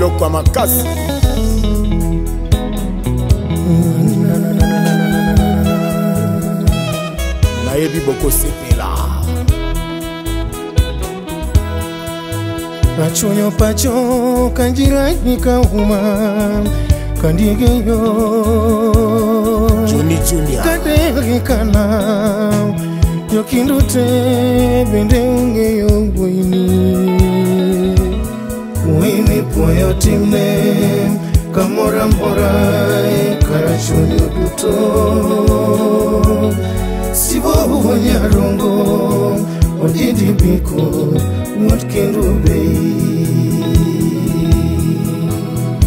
biloko ya makasi nayebi bokosepela pachonyo pacho kanjirani kahuma kandigeyo kaderikana yokindu te bende ungeyo bwini kuimi poyo timne kamora morai karachoni oduto sibohuho nyarongo odindi biko wot kendo bei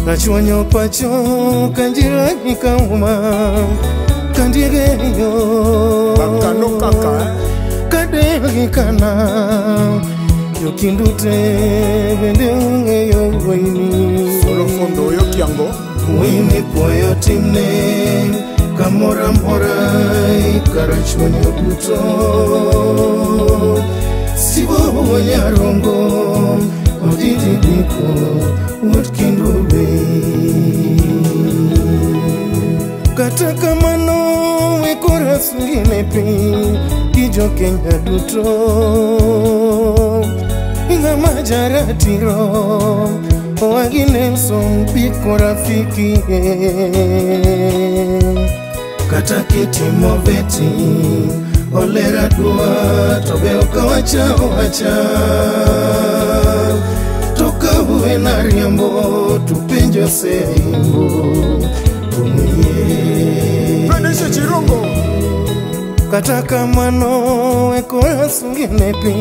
nachuonyo pacho kanjira nikauma kandireyo eh? kadegikana ka yokindute vende ongeyo woiniolofondoyokiango wine poyo timne kamoramora karachonyo duto sibobonyarongo odidiniko otkindobe kata kamano wekorasuyene pi gijokenya duto majaratiro wagi Nelson Biko rafiki kata kiti moveti olera dua tobe ukawacha wacha toka uwe na riambo tupenjo seimbo tumie Pranisha kataka mwanowe korasung'enepi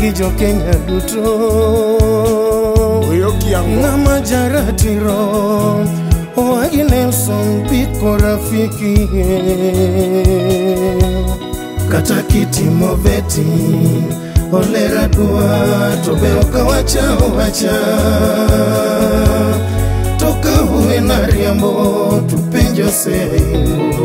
gi jokenya duto ng'ama jaratiro owagi nelson biko rafiki kata kitimo beti olera dwa to be okawacha owacha to ka na riambo tupenjo seimbo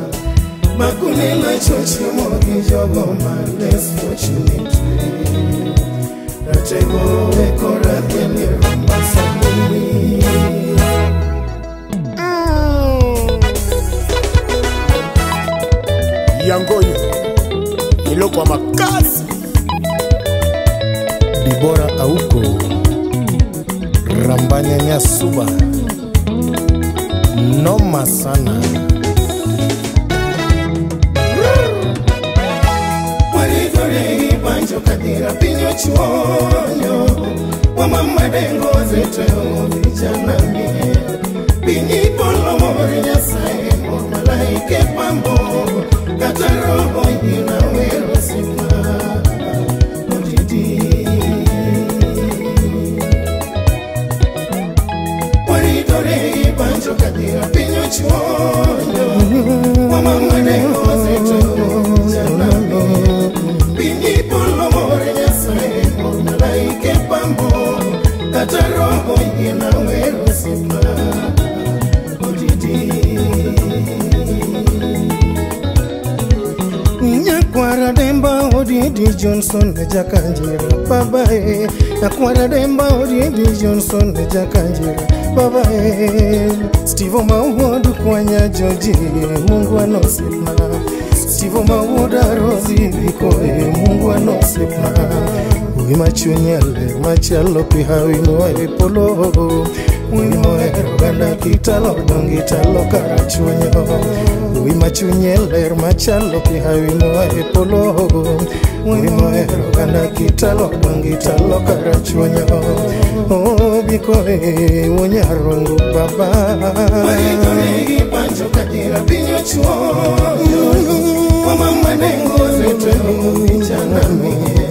Only my church you want your woman less Yangoyo Ilo kwa makazi Dibora Auko Rambanya Nyasuba Noma sana ndinorei banjo kadera pinyo chionyo wamamadengozetoyomovichanami pinyipolomore nyasaye monalaike pambo kata roho inawerosima oditi waritorei banjo kadera pinyo chionyo johnson nejakanjira baba nakwara demba uridi johnson nejakanjira baba stive mawod kwanya joji mungu anosima stive mawod arozi vikoe mungu anosima gima chuny aler machalo pi hawinua e polo winoer oganda kitalo dong italo kara chuny gima chuny aler machalo pi hawinua e polo winoer oganda kitalo dong italo kara chuny obikoe wonyarongo baba Mama manengo zetu ni chana mie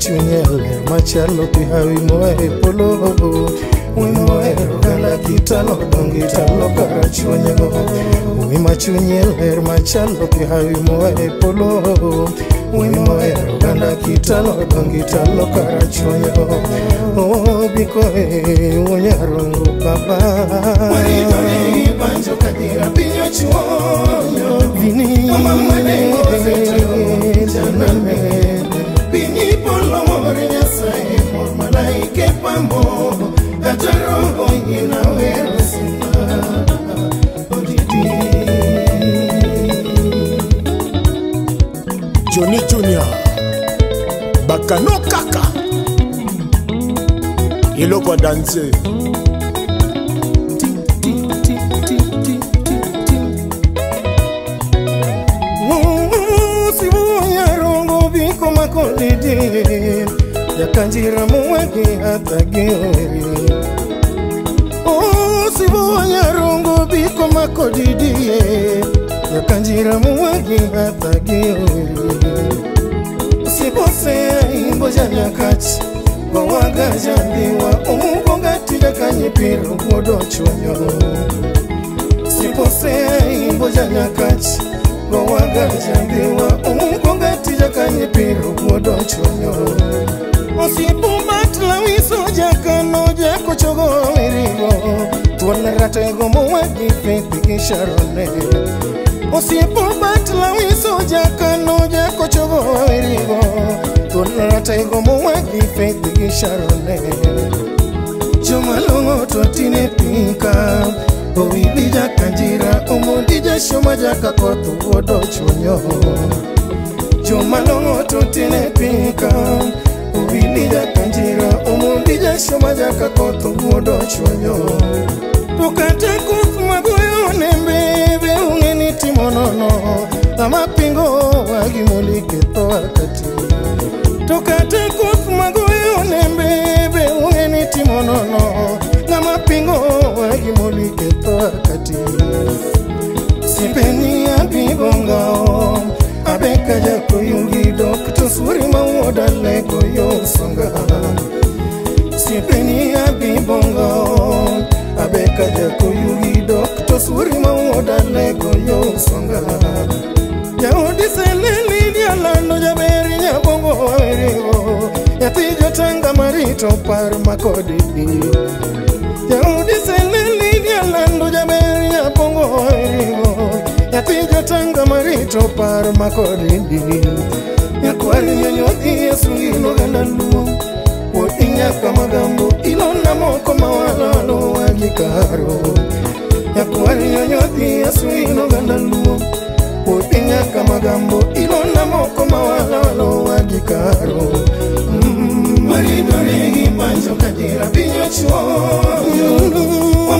chwenyewe machalo tihawi moere polo wimoero kala kitalo dongitalo kara chwenyewo wima chwenyewer machalo tihawi moere polo wimoero kala kitalo dongitalo kara chwenyewo obikoe wonyarongo baba Banjo kadira pinyo chuonyo Vini Mama mwene Jana mwene ke pambo kacaroho inawerasia joni junior bakano kaka iloko danse Thank you yakanjira muwege atageri osivowanyarongo biko makodidie yakanjira muwege atageri sibose aimbo janyakati kowagajandiwa omukongatidakanyipiro godo chonyo sibose aimbo janyakati kowagajandiwa omukongatidakanyipiro godo chonyo osiep mat lawiso jakano jakochogo wirigo tuon ratego mowagi pepi isharone osiep mat lawiso jakano jakochogo wirigo tuon ratego mowagi pepi isharone jomalong'o to tine pinka owidhi jakanjira omondi jashoma jakakoth wodo chunyo jomalong'o to tine pinka bibija kanjira omumbija shoma jakakoto guodo chwanyo tukate kufuma goyo nembebe ung'eni timonono pingo amapingo agimoliketo akati tukate kufuma goyo nembebe ung'eni timonono pingo ngamapingo agimoliketo akati sipeni abibongao abekajakoyo odale koyo songa sipeni abibongo abekaja koyugi dok to suri ma odale koyo songa jaodi selelinialando jaberi nyabongo awerigo nyathi jotanga marito par makodi jaodi selelinialando jaberi nyabongo awerigo nyathi jotanga marito par makodi wari nyonyoki yesu nginokanda lumo wodinyaka magambo ilona moko mawalalo mm. mm. wa kikaro yakuwari nyonyoki yesu nginokanda lumo wodinyaka magambo ilona moko mawalalo wa kikaro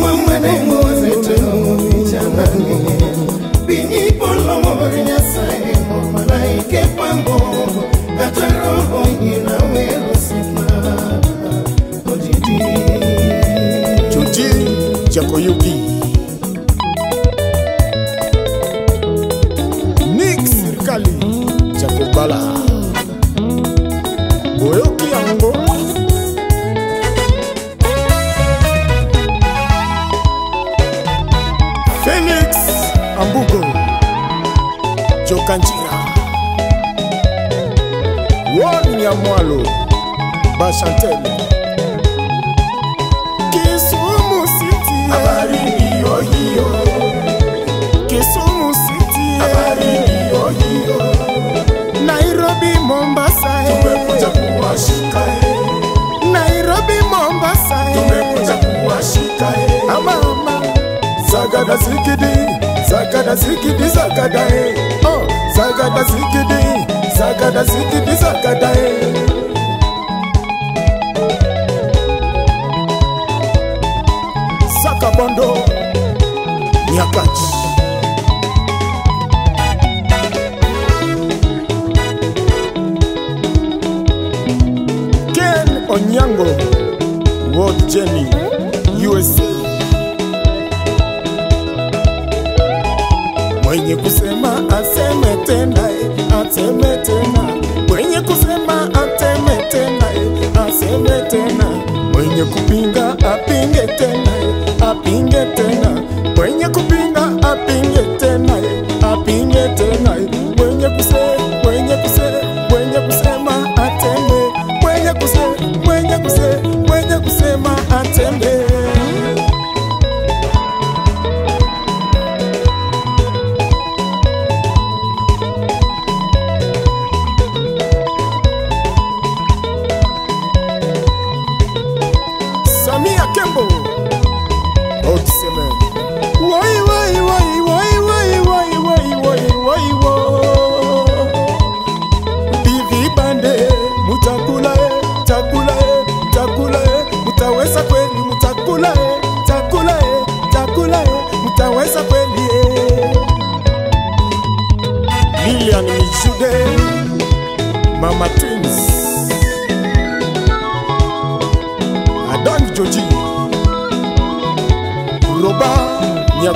mamanengoazetoicanani binyipolomori nyasaye ike kwango kata roho ina welosika ojiti chuchi chakoyuki nix kali chakobala boyoki yango Felix Ambugo Jokanji ya mwalo bashantele kisumu city eh. habari hiyo hiyo kisumu city eh. habari hiyo hiyo nairobi mombasa eh. tumekuja kuwashika nairobi mombasa tumekuja kuwashika amama sagada zikidi sagada zikidi sagada oh sagada zikidi sakata sitipi sakata e eh. sakabondo nyakati ken onyango wod jeni usa moinyekuse aseme tena, aseme tena, mwenye kusema ateme tena, aseme tena, mwenye kupinga apinge tena.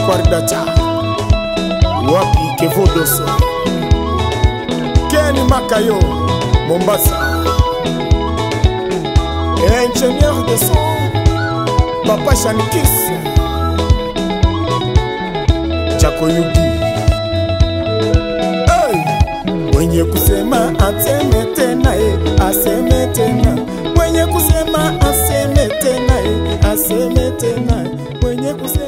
Kwaridata, wapi Kevodoso, Ken Makayo, Mombasa, ingénieur de son, Papa Chanikis, Chakoyuki. mwenye kusema ateme tena eh, aseme tena mwenye kusema aseme tena eh, aseme tena mwenye kusema